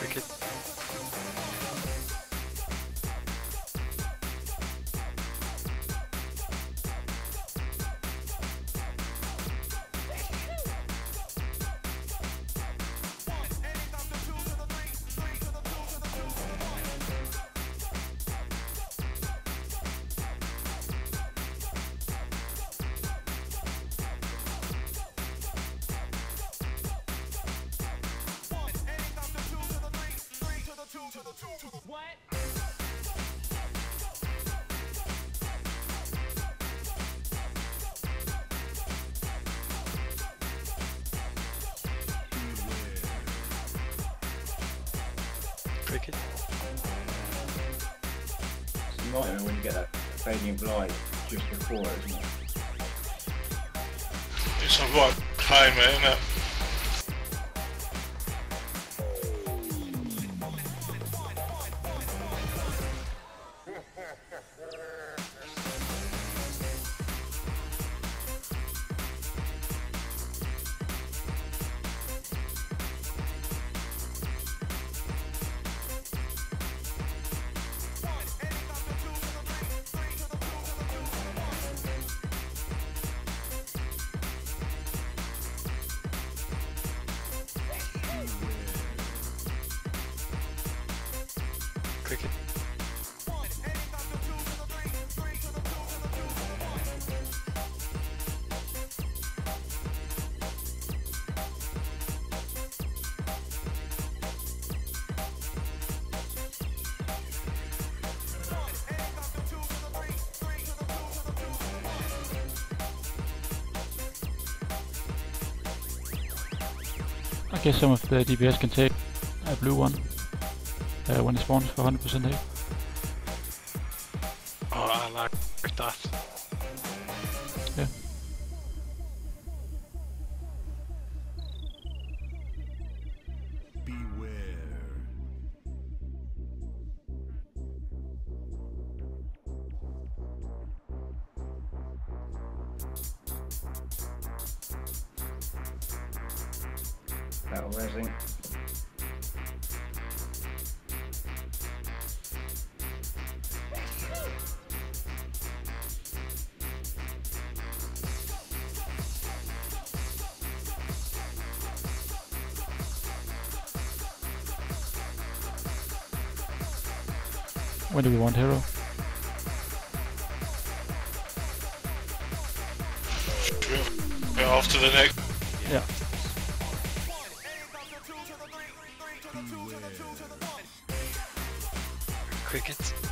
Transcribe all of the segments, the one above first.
Cricket. Cricket. It's a nightmare when you get that fading of light just before it, isn't it? It's a right pain, mate, isn't it? Cricket. I guess some of the DPS can take a blue one uh, when it spawns for 100% hit. Oh, I like that. Yeah. Battle resing. When do we want hero? Go off to the next. Yeah. Cricket.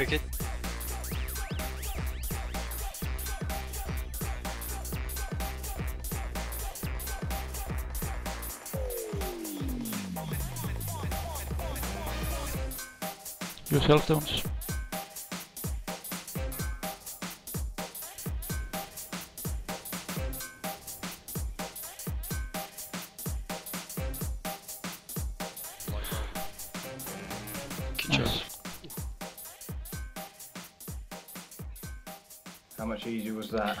Cricket. Yourself, Stones. Good job. Nice. Much easier was that?